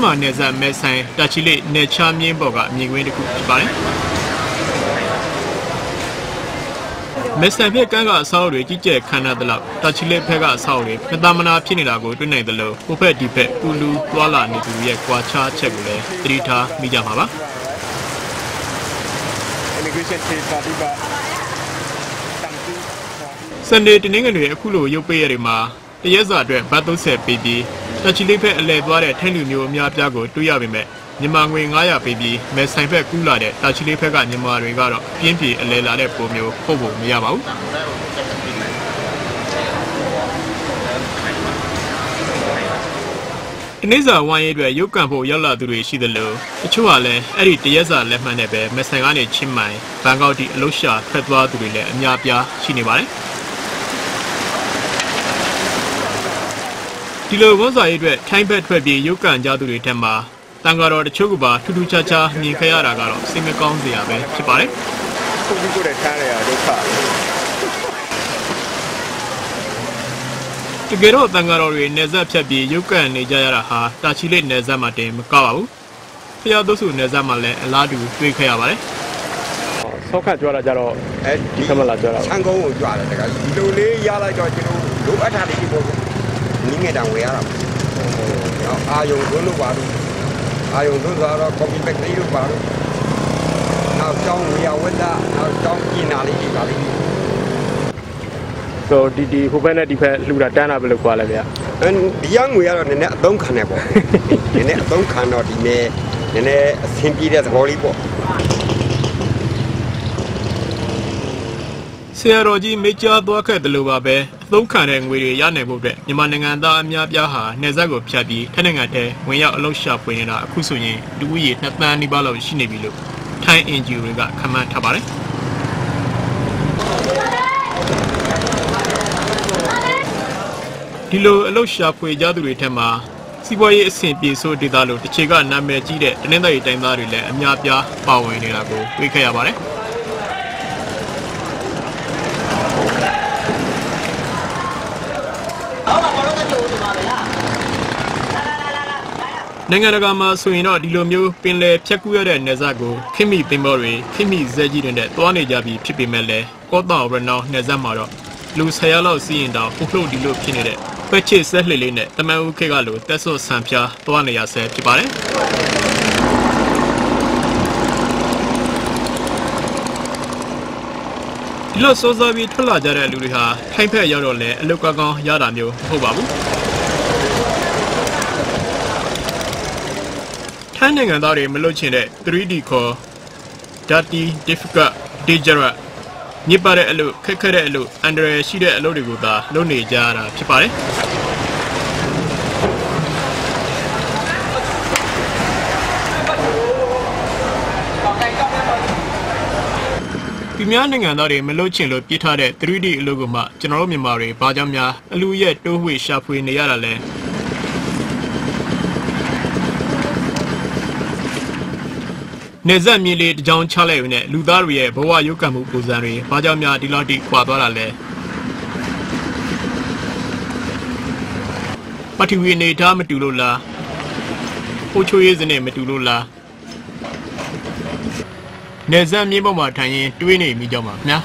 မြန်မာနယ်စပ်မဲဆိုင်တာချီလိနယ်ချားမြင်းပေါ်ကမြင်ကွင်းတစ်ခုဖြစ်ပါတယ်မဲဆိုင်ဘက်ကန်းကအဆောက်အဦတွေကြီးကျယ်ခမ်းနားသလောက်တာချီလိဘက်ကအဆောက်အဦတွေမတမနာဖြစ်နေတာကိုတွေ့နိုင်တယ်လို့ဟိုဘက်ဒီဘက်ပူလူသွာလာနေသူတွေရဲ့ကြွာချချက်ကိုလည်းသတိထားမိကြမှာပါ immigration case ပါဒီပါတမ်တူစန်ဒေးတနင်္ဂနွေအခုလိုရုပ်ပေးရတွေမှာတရက်စာအတွက်ဘတ်30ပေးပြီး တချီလေးဖက်အလဲသွားတဲ့ထိုင်းလူမျိုးအများအပြားကိုတွေ့ရပေမဲ့မြန်မာငွေ900ပေးပြီးမဲဆိုင်ဖက်ကူးလာတဲ့တချီလေးဖက်ကမြန်မာတွေကတော့ပြင်းပြေအလဲလာတဲ့ပုံမျိုးဟုတ်ဖို့မရပါဘူးဒီနေ့စာဝိုင်းရေးအတွက်ရုပ်ကံဖို့ရောက်လာသူတွေရှိသလိုတချို့ကလည်းအဲ့ဒီတရက်စာလက်မှတ်နဲ့ပဲမဲဆိုင်ကနေချင်းမိုင်ဘန်ကောက်တီအလုရှာထွက်သွားသူတွေလည်းအများအပြားရှိနေပါတယ် ဒီလိုဝန်စာရေးအတွက်ထိုင်းဘက်ထွက်ပြီးရုပ်ကန်ကြသူတွေထက်မှာတန်ဃာတော်တချို့ကပါထူးထူးခြားခြားမြင်ခဲ့ရတာကတော့စိတ်မကောင်းစရာပဲဖြစ်ပါတယ်ခုဒီကိုတဲ့ထားရဒုက္ခ။တကယ်တော့တန်ဃာတော်တွေနေဆက်ဖြတ်ပြီးရုပ်ကန်နေကြရတာဟာတာချီလိနေဆက်မှာတင်မကပါဘူး။ဖျားသူစုနေဆက်မှာလည်းအလားတူတွေ့ခဲ့ရပါတယ်ဆောက်ခတ်ကြွားလာကြတော့အဲဒီကမလာကြွားလာဆန်းကုန်းကိုကြွားတယ်တကယ်ဒီလိုလေးရလိုက်တော့ကျွန်တော်လိုအပ်တာလေးပေါ့ နင်းငယ်တံဝယ်ရတာပေါ့အာယုံသွန်းလို့ပါလို့အာယုံသွန်းသွားတော့ coffee bag လေးလို့ပါလို့နောက်ကြောင်းဝေယဝက်တာနောက်ကြောင်းပြင်နာလေးတွေပါလိမ့်မယ်ဆိုဒီဒီဟိုဘက်နဲ့ဒီဘက်လှူတာတန်းတာပဲလို့ကွာလဲဗျာအဲဒီရငွေကတော့နည်းနည်းအသုံးခံတယ်ပေါ့နည်းနည်းအသုံးခံတော့ဒီနေ့နည်းနည်းအဆင်ပြေတဲ့သဘောလေးပေါ့။ ဆရာတော်ကြီးမိကြားသွားခဲ့တယ်လို့ပါပဲအသုံးခံတဲ့ငွေတွေရနိုင်ဖို့အတွက်မြန်မာနိုင်ငံသားအများပြားဟာနေဆက်ကိုဖြတ်ပြီးထိုင်းနိုင်ငံထဲဝင်ရောက်အလုပ်ရှာဖွေနေတာအခုဆိုရင်လူဦးရေ2သန်းနီးပါးလောက်ရှိနေပြီလို့ထိုင်း NGO တွေကခန့်မှန်းထားပါတယ်။ဒီလိုအလုတ်ရှာဖွေကြသူတွေထက်မှာစီးပွားရေးအဆင့်ပြေဆိုးဒေသလို့တစ်ချေကနာမည်ကြီးတဲ့တနင်္သာရီတိုင်းသားတွေလည်းအများပြားပါဝင်နေတာကိုတွေ့ခဲ့ရပါတယ် နိုင်ငံတကာမှာဆိုရင်တော့ဒီလိုမျိုးပင်လယ်ဖြတ်ကူးရတဲ့နေဇက်ကိုခိမိသင်္ဘောတွေခိမိဇက်ကြီးတွေနဲ့တွားနေကြပြီးဖြစ်ပေမဲ့လည်းကောတောင်ရနောင်နေဇက်မှာတော့လူဆယ်ယောက်လောက်စီးရင်တော့ဟုတ်လို့ဒီလိုဖြစ်နေတဲ့ဖက်ချစ်ဆက်လှေလေးနဲ့တမန်ဦးခေတ်ကလိုတက်ဆော့ဆန်ဖျားတွားနေရဆဲဖြစ်ပါတယ်ဒီလိုစောစောပြီးထွက်လာကြတဲ့လူတွေဟာထိုင်းဖက်ရောက်တော့လဲအလုတ်ကောင်းကောင်းရတာမျိုးမဟုတ်ပါဘူး ထိုင်းနိုင်ငံသားတွေမလွတ်ချင်တဲ့ 3D ခေါ် dirty difficult dangerous ညစ်ပါတဲ့အလုပ်ခက်ခဲတဲ့အလုပ်အန္တရာယ်ရှိတဲ့အလုပ်တွေကိုသာလုပ်နေကြရတာဖြစ်ပါတယ်ဒီများနိုင်ငံသားတွေမလွတ်ချင်လို့ပြစ်ထားတဲ့ 3D အလုပ်ကမှကျွန်တော်တို့မြန်မာတွေဘာကြောင့်များအလူရဲ့တိုးဝှေ့ရှာဖွေနေရတာလဲ နေဆက်မြင်လေးတကြောင်ချလိုက်ရုံနဲ့လူသားတွေရဲ့ဘဝရုပ်ကံမှုပုံစံတွေဘာကြောင့်များဒီလောက်ထိခွာသွားတာလဲပထဝီအနေထားမတူလို့လားပိုချိုရေးစနစ်မတူလို့လားနေဆက်မြင်းပေါ်မှာထိုင်ရင်တွေးနေမိကြမှာခင်ဗျာ